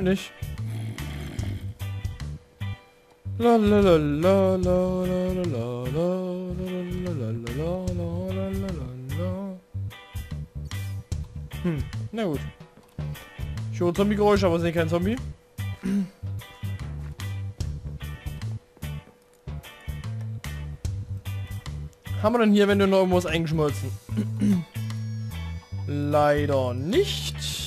halt nicht. Hm, na gut. Ich höre Zombie-Geräusche, aber sehe kein Zombie. Haben wir denn hier, wenn du noch irgendwas eingeschmolzen? Leider nicht.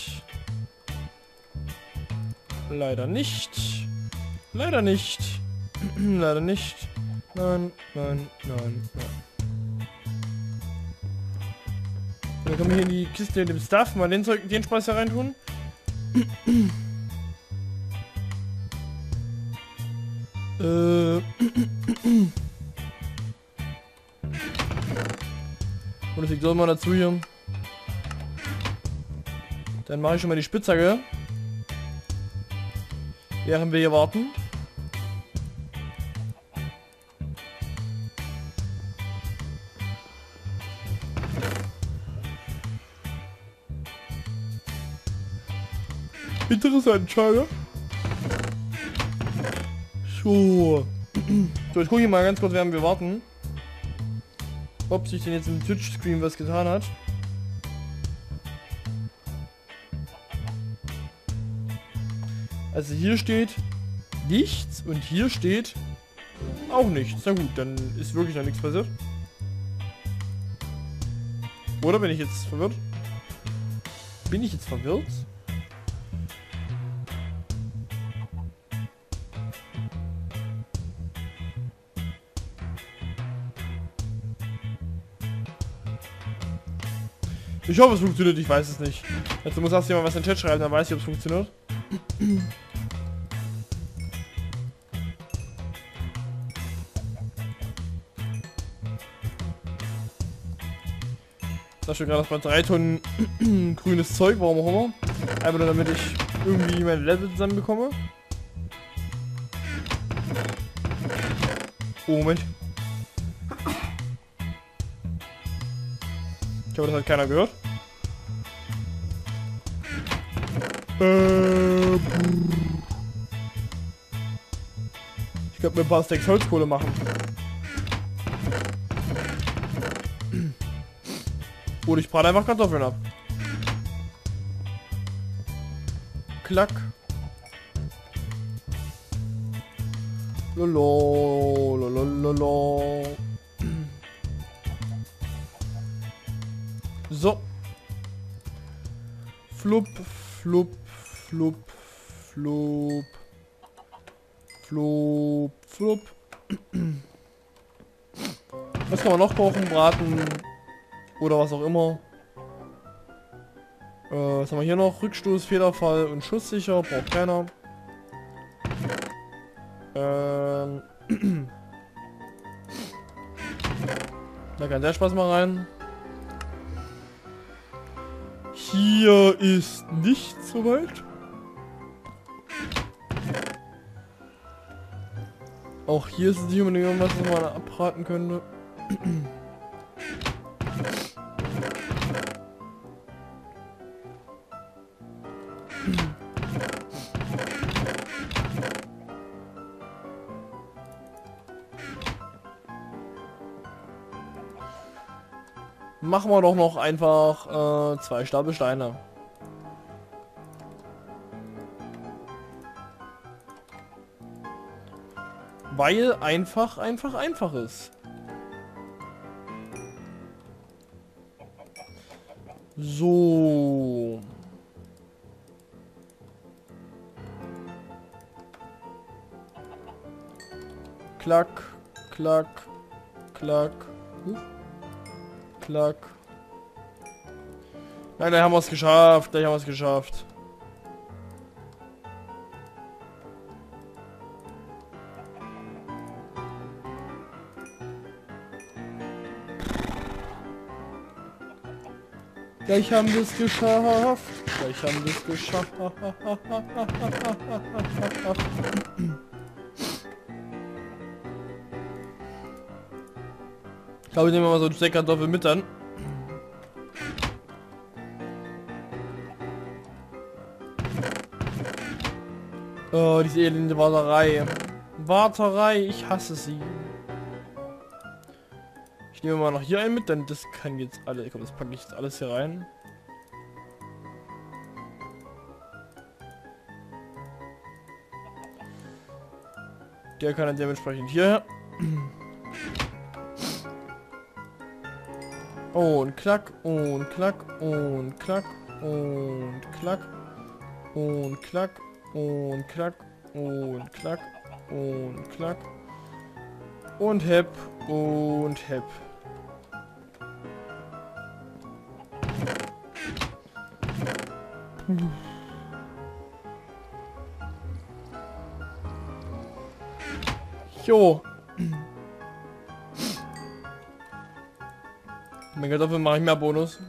Leider nicht. Leider nicht. Leider nicht. Nein, nein, nein, nein. Dann können wir hier in die Kiste mit dem Stuff mal den, Zeug, den Spaß hier reintun. äh. Und das liegt so mal dazu hier. Dann mache ich schon mal die Spitzhacke. Während wir hier warten. Interessant, schade. So. So, ich gucke mal ganz kurz, während wir warten. Ob sich denn jetzt im Twitch-Screen was getan hat. Also hier steht nichts und hier steht auch nichts. Na gut, dann ist wirklich noch nichts passiert. Oder bin ich jetzt verwirrt? Bin ich jetzt verwirrt? Ich hoffe, es funktioniert, ich weiß es nicht. Jetzt muss erst jemand was in den Chat schreiben, dann weiß ich, ob es funktioniert. Da steht gerade bei 3 Tonnen grünes Zeug, warum auch immer. Einfach nur damit ich irgendwie meine Level zusammen bekomme. Oh, Moment. Ich hoffe, das hat keiner gehört. Äh, ich könnte mir ein paar Stacks Holzkohle machen. Oder ich brate einfach Kartoffeln ab. Klack. Lolo, lolo, lolo. So. Flup, flup, flup, flup. Flup, flup. Was kann man noch kochen? Braten. Oder was auch immer. Äh, was haben wir hier noch? Rückstoß, Federfall und Schusssicher. Braucht keiner. Ähm. da kann der Spaß mal rein. Hier ist nicht so Auch hier ist nicht unbedingt irgendwas, was man abraten könnte. Machen wir doch noch einfach äh, zwei Stapel Steine. Weil einfach, einfach, einfach ist. So. Klack, klack, klack. Huch. Klack. Nein, da haben wir es geschafft. Da haben wir es geschafft. Gleich haben wir es geschafft. Gleich haben wir es geschafft. Ich glaube, ich nehme mal so ein Steak Kartoffel mit dann. Oh, diese elende Warterei. Warterei, ich hasse sie. Ich nehme mal noch hier ein mit, denn das kann jetzt alle. Komm, das packe ich jetzt alles hier rein. Der kann dann dementsprechend hierher. Und klack, und klack, und klack, und klack, und klack, und klack, und klack, und klack. Und hep, und hep. Jo. Mein Kartoffeln mache ich mehr Bonus.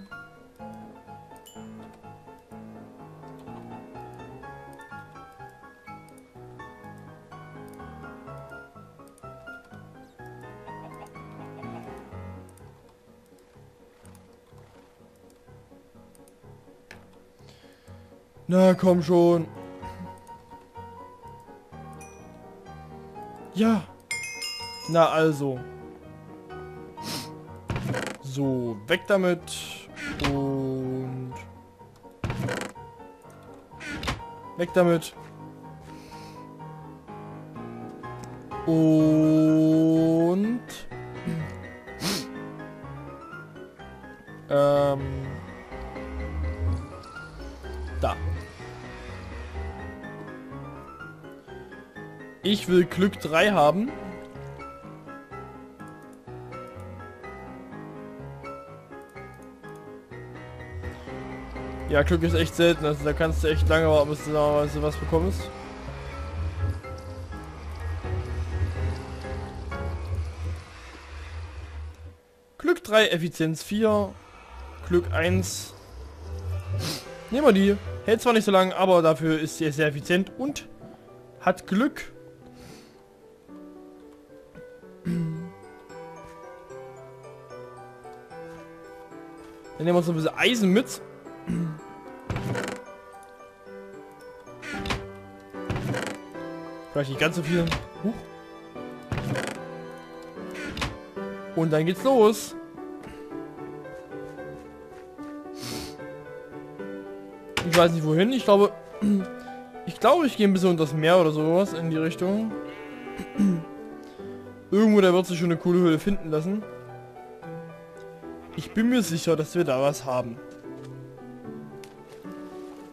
Na komm schon. Ja. Na also. So, weg damit. Und... Weg damit. Und... Ähm... Ich will Glück 3 haben. Ja, Glück ist echt selten, also da kannst du echt lange warten, bis du da was bekommst. Glück 3, Effizienz 4, Glück 1. Nehmen wir die. Hält zwar nicht so lange, aber dafür ist sie sehr effizient und hat Glück. Nehmen wir uns ein bisschen Eisen mit. Vielleicht nicht ganz so viel. Huch. Und dann geht's los. Ich weiß nicht wohin. Ich glaube, ich glaube, ich gehe ein bisschen unter das Meer oder sowas in die Richtung. Irgendwo, da wird sich schon eine coole Höhle finden lassen. Ich bin mir sicher, dass wir da was haben.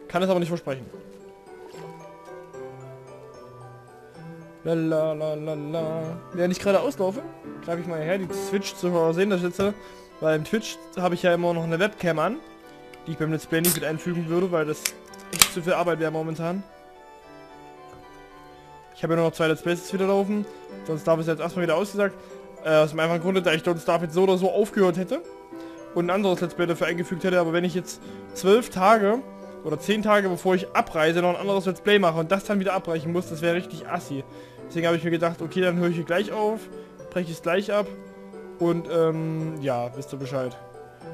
Kann es aber nicht versprechen. Lalalala. Während ich gerade auslaufe, greife ich mal her, die Twitch-Zuhörer sehen das jetzt, weil im Twitch habe ich ja immer noch eine Webcam an, die ich beim Let's Play nicht mit einfügen würde, weil das echt zu viel Arbeit wäre momentan. Ich habe ja nur noch zwei Let's Plays wieder laufen, sonst darf es jetzt erstmal wieder ausgesagt. Äh, aus dem einfachen Grunde, da ich Starf jetzt so oder so aufgehört hätte und ein anderes Let's Play dafür eingefügt hätte, aber wenn ich jetzt zwölf Tage oder zehn Tage bevor ich abreise noch ein anderes Let's Play mache und das dann wieder abbrechen muss, das wäre richtig assi. Deswegen habe ich mir gedacht, okay, dann höre ich hier gleich auf, breche es gleich ab und ähm, ja, wisst ihr Bescheid.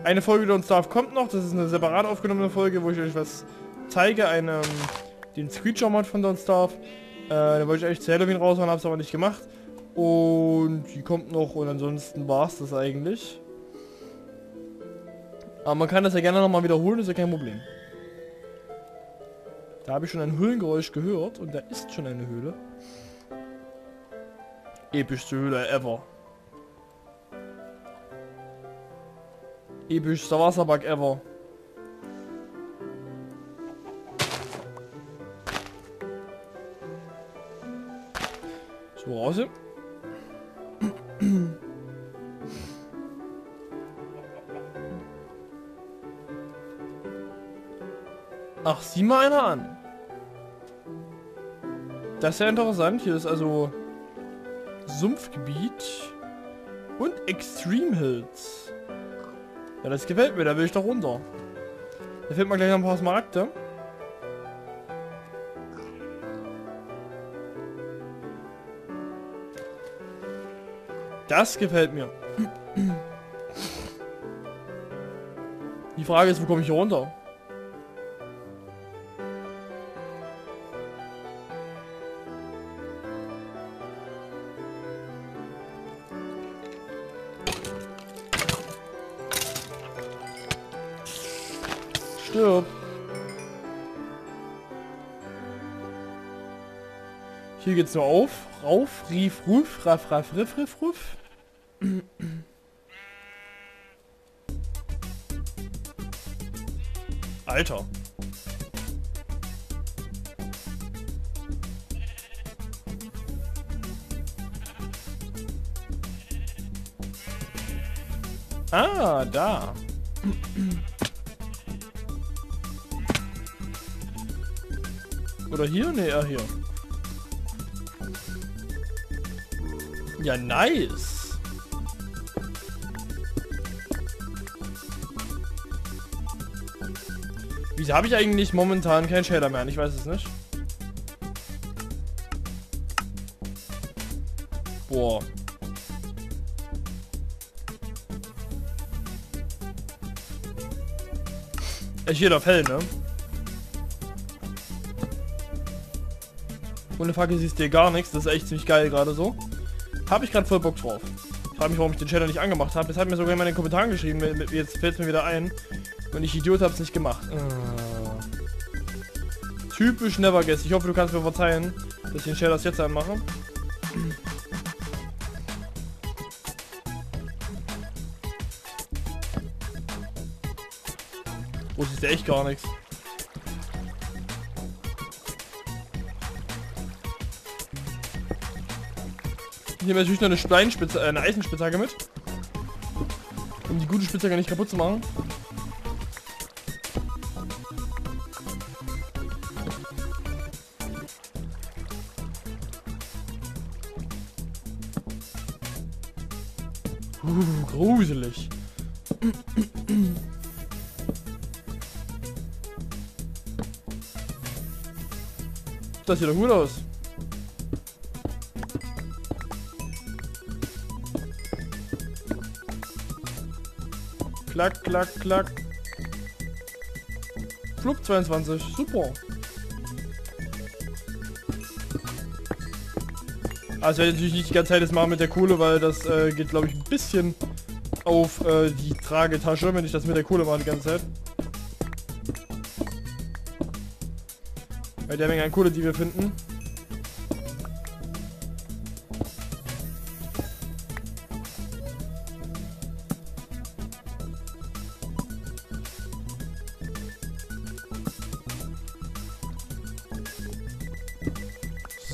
Eine Folge Don't Starve kommt noch, das ist eine separat aufgenommene Folge, wo ich euch was zeige, einen, den Screecher-Mod von Don't Starve. Äh, da wollte ich eigentlich zu Halloween raushauen, habe es aber nicht gemacht. Und die kommt noch und ansonsten war es das eigentlich. Aber man kann das ja gerne nochmal wiederholen, ist ja kein Problem. Da habe ich schon ein Höhlengeräusch gehört und da ist schon eine Höhle. Epischste Höhle ever. Epischster Wasserbug ever. So, raus. Ach, sieh mal einer an. Das ist ja interessant. Hier ist also Sumpfgebiet und Extreme Hills. Ja, das gefällt mir. Da will ich doch runter. Da fehlt mir gleich noch ein paar Smaragde. Das gefällt mir. Die Frage ist, wo komme ich hier runter? Stirb. Hier geht's nur auf. Rauf, rief, ruf, raff, raff, riff, riff, ruf. Alter. Ah, da. Oder hier? Ne, ja, hier. Ja, nice. Wieso habe ich eigentlich momentan keinen Shader mehr? Ich weiß es nicht. Boah. Ich hier auf hell, ne? Ohne Fackel siehst du dir gar nichts. Das ist echt ziemlich geil gerade so. Habe ich gerade voll Bock drauf. Frage mich, warum ich den Channel nicht angemacht habe. Das hat mir sogar in meinen Kommentaren geschrieben. Jetzt fällt es mir wieder ein. Und ich Idiot habe es nicht gemacht. Ah. Typisch Never Guess. Ich hoffe, du kannst mir verzeihen, dass ich den Share das jetzt anmache. Wo ist echt gar nichts. Nehme natürlich noch eine Steinspitze, äh, eine Eisenspitzhacke mit. Um die gute Spitzhacke nicht kaputt zu machen. Uh, gruselig. Das sieht doch gut aus. Klack, klack, klack. Flug 22, super. Also werde ich natürlich nicht die ganze Zeit das machen mit der Kohle, weil das äh, geht glaube ich ein bisschen auf äh, die Tragetasche, wenn ich das mit der Kohle mache die ganze Zeit. Bei der Menge an Kohle, die wir finden.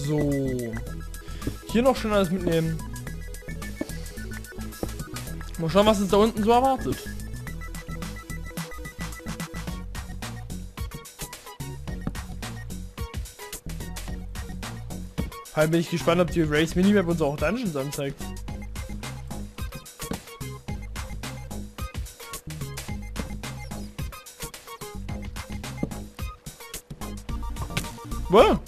So. Hier noch schon alles mitnehmen. Mal schauen, was uns da unten so erwartet. Allem bin ich gespannt, ob die Race Minimap uns auch Dungeons anzeigt. Wow.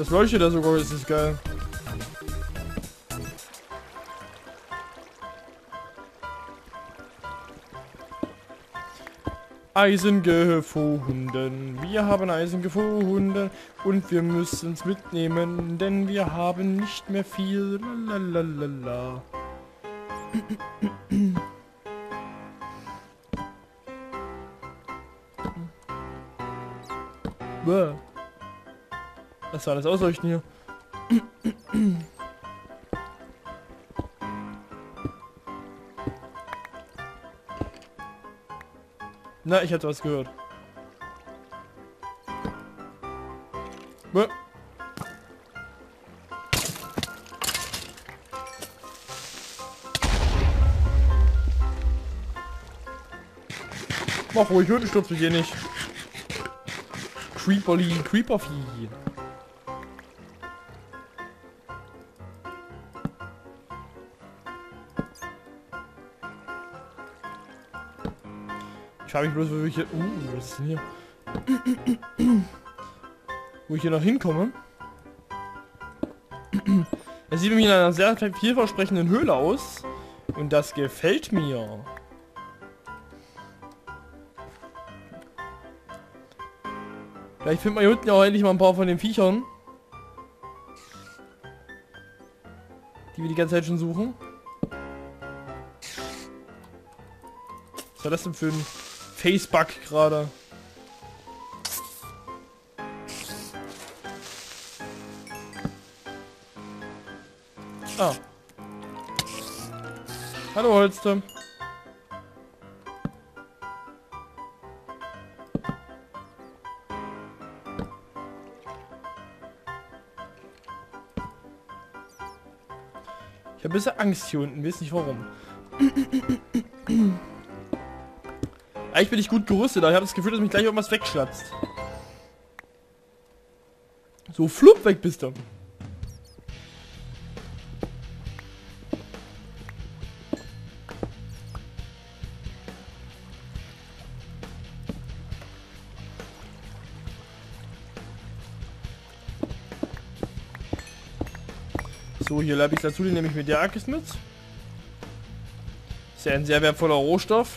Das leuchtet da sogar, das ist geil. Eisen gefunden. Wir haben Eisen gefunden und wir müssen es mitnehmen, denn wir haben nicht mehr viel. Lalalala. Was war das Ausleuchten hier? Na, ich hatte was gehört. Mach ruhig, Hürden stürzt mich hier nicht. Creeperly, Creepervieh. Ich frage mich bloß, wo ich hier... Uh, was ist denn hier? wo ich hier noch hinkomme. Es sieht mir in einer sehr vielversprechenden Höhle aus. Und das gefällt mir. Vielleicht findet man hier unten ja auch endlich mal ein paar von den Viechern. Die wir die ganze Zeit schon suchen. Was war das denn für ein Facebug gerade? Ah. Hallo Holster. Ich habe ein bisschen Angst hier unten, weiß nicht warum. Eigentlich bin ich gut gerüstet, aber ich habe das Gefühl, dass mich gleich irgendwas wegschlatzt. So, flupp, weg bist du. So, hier dazu, die nehme ich mit der Akis mit. Ist ja ein sehr wertvoller Rohstoff.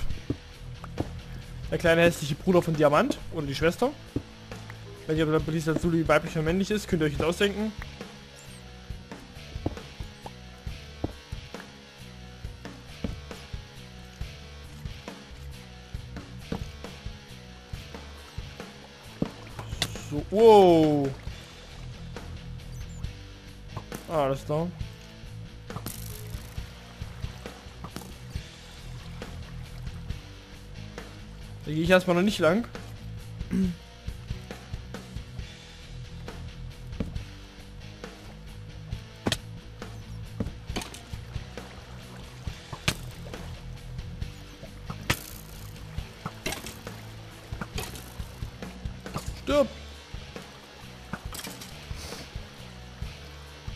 Der kleine hässliche Bruder von Diamant. Oder die Schwester. Wenn ihr dazu die weiblich oder männlich ist, könnt ihr euch jetzt ausdenken. So, wow. Ah, alles da. Da gehe ich erstmal noch nicht lang. Stirb!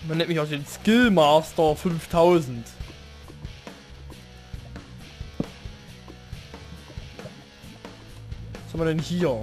Man nennt mich auch den Skillmaster 5000. 什么人踢哦？